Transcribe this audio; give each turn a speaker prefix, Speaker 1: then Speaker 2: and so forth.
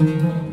Speaker 1: Mm-hmm.